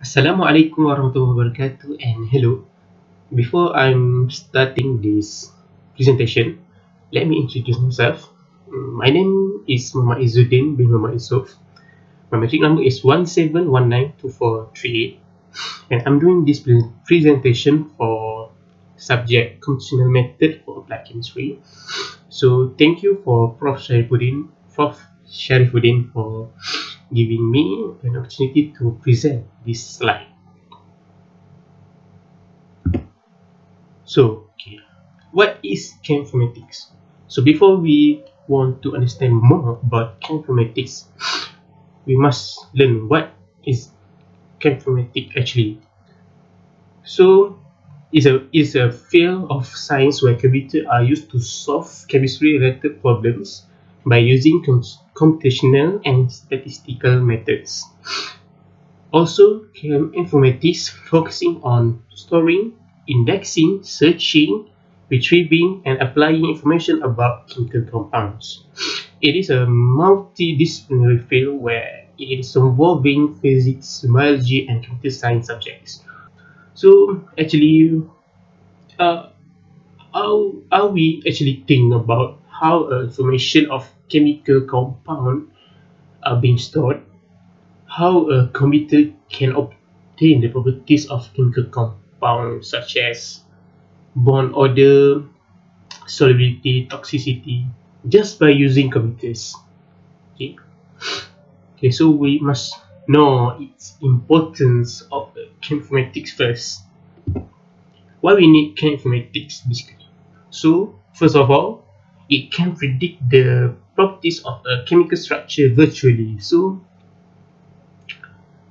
Assalamualaikum warahmatullahi wabarakatuh and hello. Before I'm starting this presentation, let me introduce myself. My name is Muhammad Izzuddin bin Muhammad Yusof. My metric number is 17192438 and I'm doing this presentation for subject computational method for applied chemistry. So thank you for Prof. Sharifuddin, Prof. Sharifuddin for giving me an opportunity to present this slide. So, okay, what is cheminformatics? So before we want to understand more about cheminformatics, we must learn what is cheminformatics actually. So, it's a, it's a field of science where computers are used to solve chemistry-related problems by using computational and statistical methods. Also, cheminformatics focusing on storing, indexing, searching, retrieving, and applying information about chemical compounds. It is a multidisciplinary field where it is involving physics, biology, and computer science subjects. So, actually, uh, how, how we actually think about how information of chemical compound are being stored, how a computer can obtain the properties of chemical compounds such as bond order, solubility, toxicity, just by using computers. Okay, okay so we must know its importance of cheminformatics first. Why we need cheminformatics basically? So, first of all, it can predict the properties of a chemical structure virtually. So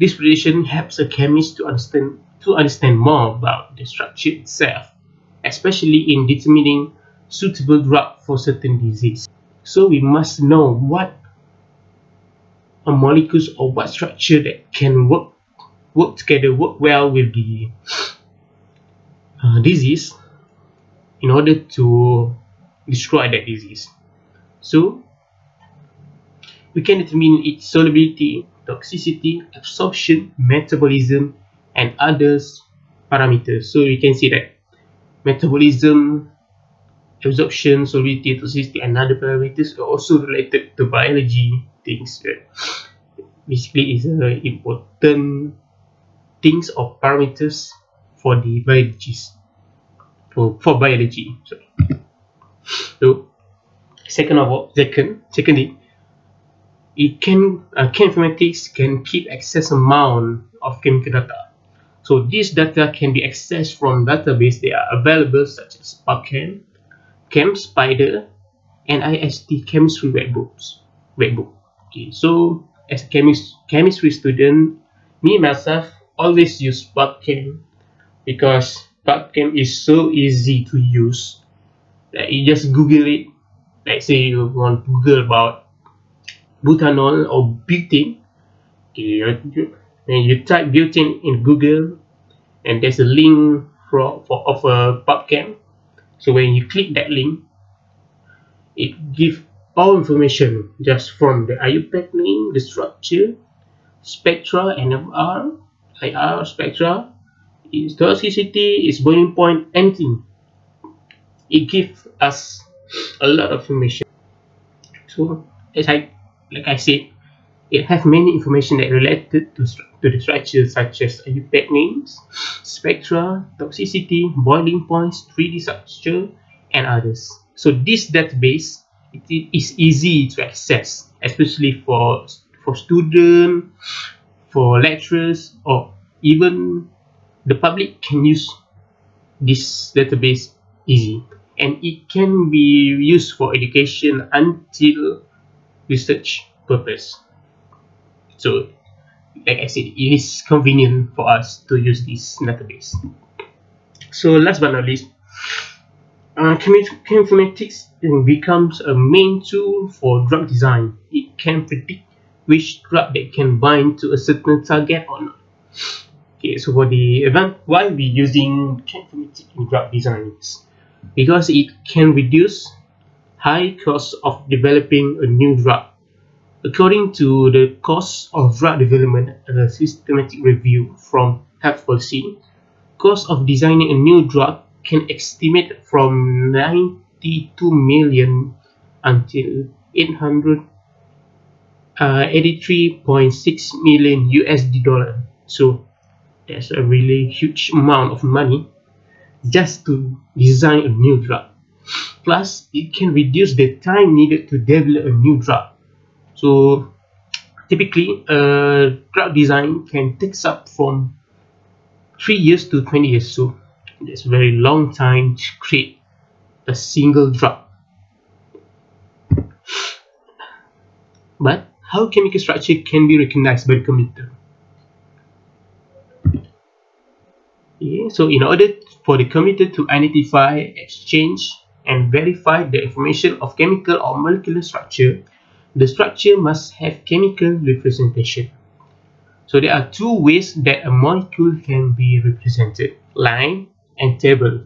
this prediction helps a chemist to understand to understand more about the structure itself, especially in determining suitable drug for certain disease. So we must know what a molecules or what structure that can work work together, work well with the uh, disease in order to destroy that disease. So, we can determine its solubility, toxicity, absorption, metabolism, and others parameters. So, you can see that metabolism, absorption, solubility, toxicity, and other parameters are also related to biology things. Basically, is a important things or parameters for the biologists for, for biology. Sorry. So, second of all, second, secondly, it can uh, cheminformatics can keep excess amount of chemical data. So this data can be accessed from database that are available such as PubChem, ChemSpider, and NIST chemistry webbooks. Webbook. Okay, so as a chemist, chemistry student, me myself always use PubChem because PubChem is so easy to use like you just google it. Like say you want to google about butanol or butane. Okay and you type butane in google and there's a link for, for of a pubchem. So when you click that link it gives all information just from the IUPAC name, the structure, spectra, NMR, IR spectra, its toxicity, its boiling point, anything it gives us a lot of information so as I like I said it has many information that related to, to the structure such as IUPAC names, spectra, toxicity, boiling points, 3D structure, and others. So this database it is easy to access, especially for for students, for lecturers, or even the public can use this database easy and it can be used for education until research purpose. So like I said it is convenient for us to use this database. So last but not least uh, cheminformatics becomes a main tool for drug design. It can predict which drug that can bind to a certain target or not. Okay so for the event why we using cheminformatics in drug designs because it can reduce high cost of developing a new drug According to the cost of drug development, a systematic review from Health Policy, cost of designing a new drug can estimate from 92 million until 800 uh, 83.6 million USD dollar. So that's a really huge amount of money just to design a new drug. Plus, it can reduce the time needed to develop a new drug. So typically, a drug design can take up from 3 years to 20 years. So that's a very long time to create a single drug. But how chemical structure can be recognized by the computer? Okay, so in order for the computer to identify, exchange, and verify the information of chemical or molecular structure, the structure must have chemical representation. So there are two ways that a molecule can be represented, line and table.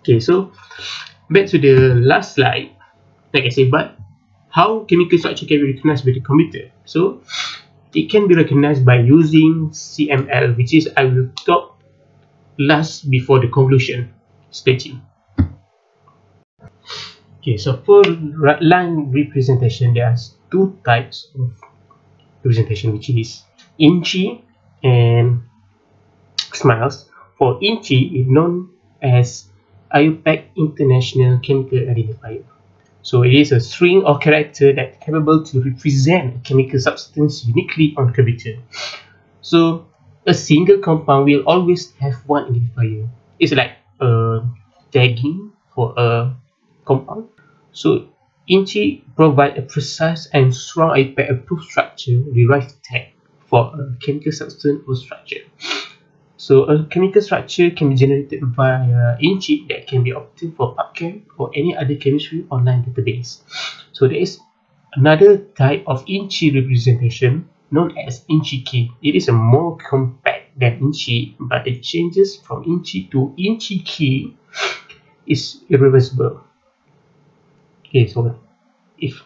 Okay, so back to the last slide, like I said, but how chemical structure can be recognized by the computer? So it can be recognized by using CML, which is I will talk last before the conclusion staging. Okay, so for line representation, there are two types of representation, which is INCHI and SMILES. For INCHI, is known as IUPAC International Chemical Identifier. So it is a string or character that capable to represent a chemical substance uniquely on computer. So a single compound will always have one identifier. It's like a tagging for a compound. So INCHI provide a precise and strong IUPAC approved structure derived tag for a chemical substance or structure. So a chemical structure can be generated via INCHI that can be obtained from PubChem or any other chemistry online database. So there is another type of INCHI representation known as INCHI key. It is more compact than INCHI, but the changes from INCHI to INCHI key is irreversible. Okay, so if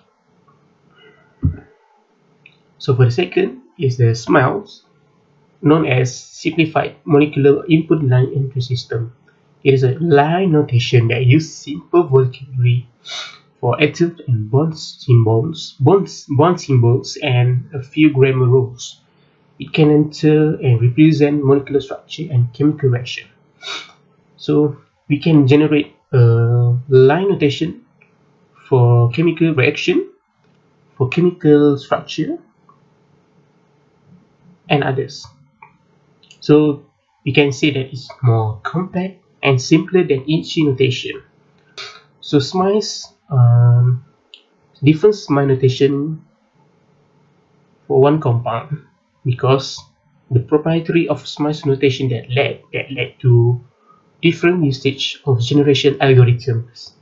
so for the second is the SMILES, known as Simplified Molecular Input Line Entry System. It is a line notation that uses simple vocabulary for atoms and bond symbols, bonds, bond symbols, and a few grammar rules. It can enter and represent molecular structure and chemical reaction. So we can generate a line notation for chemical reaction, for chemical structure, and others. So we can say that it's more compact and simpler than INCHI notation. So SMILES um, different SMILES notation for one compound because the proprietary of SMILES notation that led that led to different usage of generation algorithms.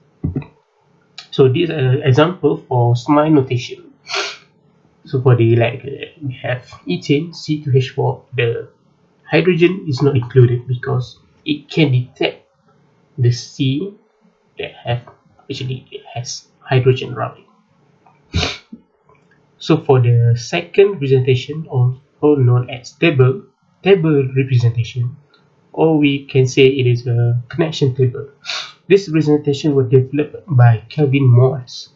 So this is an example for SMILES notation. So for the like uh, we have ethane C2H4 the hydrogen is not included because it can detect the C that have actually it has hydrogen around it. So for the second representation also known as table, table representation, or we can say it is a connection table. This representation was developed by Kelvin Morse,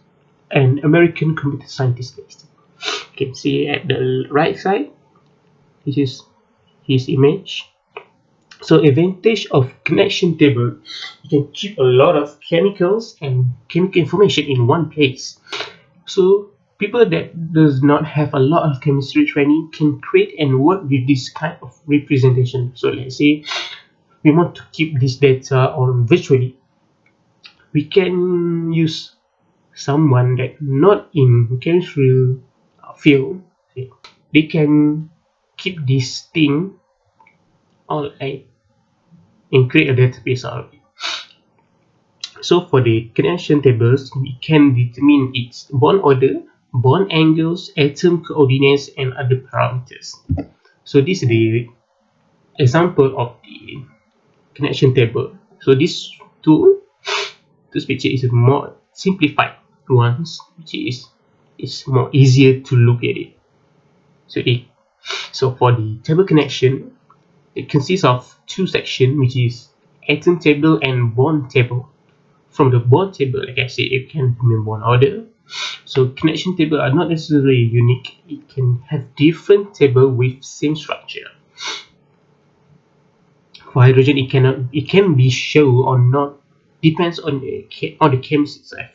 an American computer scientist. You can see at the right side, this is his image so advantage of connection table, you can keep a lot of chemicals and chemical information in one place. So people that does not have a lot of chemistry training can create and work with this kind of representation. So let's say we want to keep this data on virtually. We can use someone that not in chemistry field. They can keep this thing online and create a database out of it. So for the connection tables, we can determine its bond order, bond angles, atom coordinates, and other parameters. So this is the example of the connection table. So this tool, this picture is more simplified ones, which is it's more easier to look at it so it so for the table connection it consists of two sections which is atom table and bond table. From the bond table like I said it can be in one order. So connection table are not necessarily unique. It can have different table with same structure. For hydrogen it cannot it can be shown or not depends on the on the chemist itself.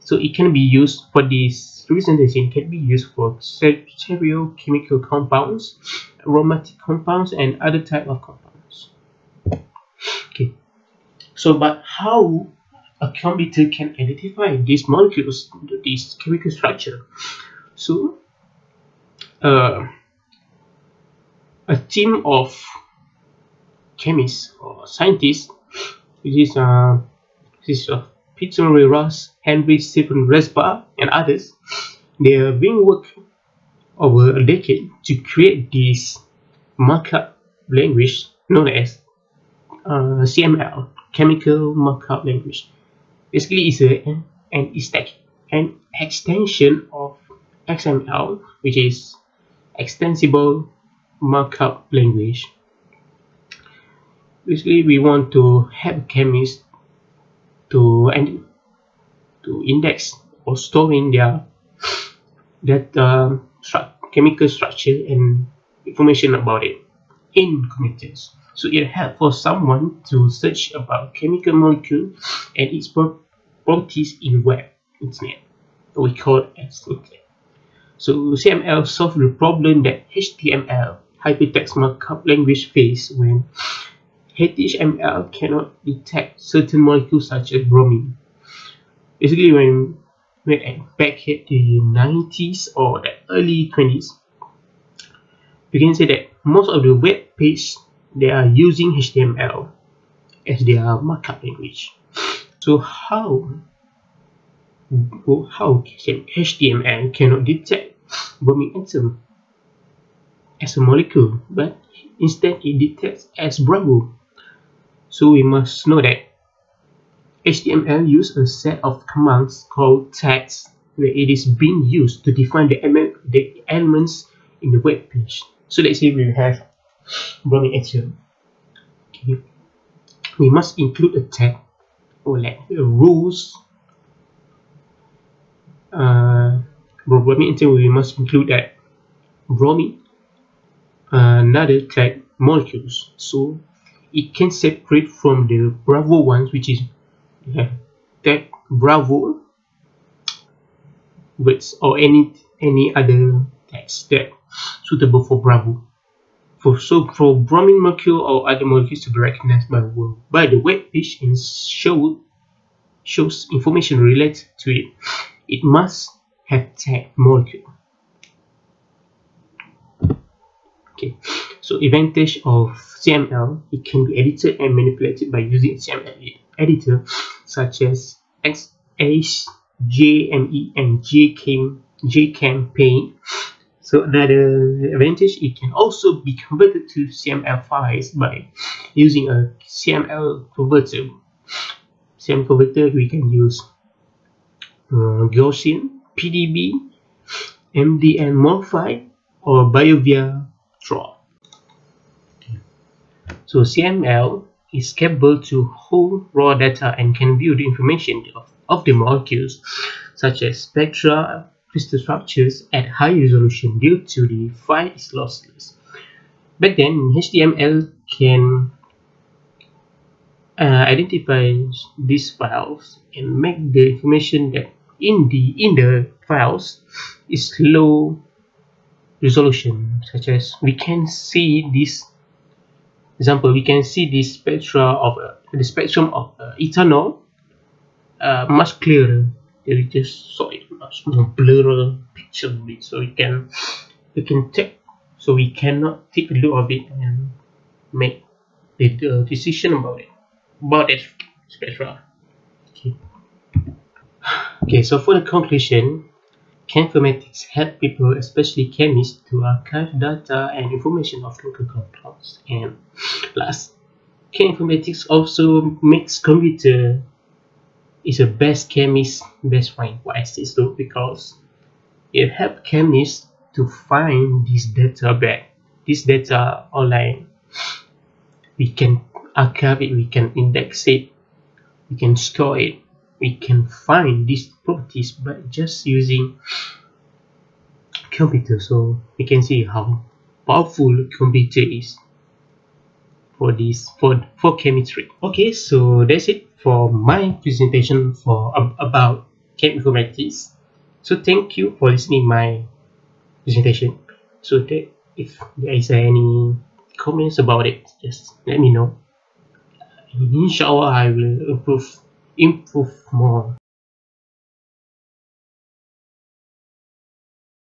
So it can be used for this representation can be used for stereochemical compounds aromatic compounds and other type of compounds. Okay. So but how a computer can identify these molecules this chemical structure? So uh, a team of chemists or scientists which is uh, this is of Peter Ross, Henry Stephen Rzepa, and others, they have been working over a decade to create this markup language known as uh, CML, Chemical Markup Language. Basically, it's a, an, an extension of XML, which is Extensible Markup Language basically we want to help chemists to and to index or storing their that uh, stru chemical structure and information about it in computers so it helps for someone to search about chemical molecule and its properties in web internet we call as internet so cml solves the problem that html hypertext markup language face when HTML cannot detect certain molecules such as bromine. Basically, when, when back at the 90s or the early 20s, we can say that most of the web pages they are using HTML as their markup language. So how how can HTML cannot detect bromine atom as a molecule, but instead it detects as Bravo so we must know that HTML uses a set of commands called tags where it is being used to define the, the elements in the web page. So let's say we have browsing action. Okay. We must include a tag or like rules. Uh, bromine action we must include that bromine uh, another tag molecules. So it can separate from the bravo ones which is yeah, that bravo words or any any other text that suitable for bravo. For so for bromine molecule or other molecules to be recognized by the world. By the web page and show shows information related to it. It must have tag molecule. Okay. So advantage of CML it can be edited and manipulated by using CML editor such as XH, JME and JCam, JChemPaint so another advantage it can also be converted to CML files by using a CML converter CML converter we can use uh, Gaussian, PDB, MDL Molfile or BioVia draw. So CML is capable to hold raw data and can view the information of, of the molecules such as spectra, crystal structures at high resolution due to the file is lossless. Back then, HTML can uh, identify these files and make the information that in the in the files is low resolution such as we can see this example we can see this spectra of uh, the spectrum of uh, ethanol uh, much clearer. We just saw it much more blurry picture of it so we can we can take so we cannot take a look of it and make the, the decision about it about that spectra okay. Okay so for the conclusion Cheminformatics help people, especially chemists, to archive data and information of local compounds. And last, Cheminformatics also makes computer is a best chemist best friend. Why is this so? Because it helps chemists to find this data back this data online we can archive it we can index it we can store it we can find these properties by just using computer. So we can see how powerful computer is for this for for chemistry. Okay so that's it for my presentation for about chem informatics. So thank you for listening my presentation. So that if there is any comments about it just let me know. Inshallah i will improve improve more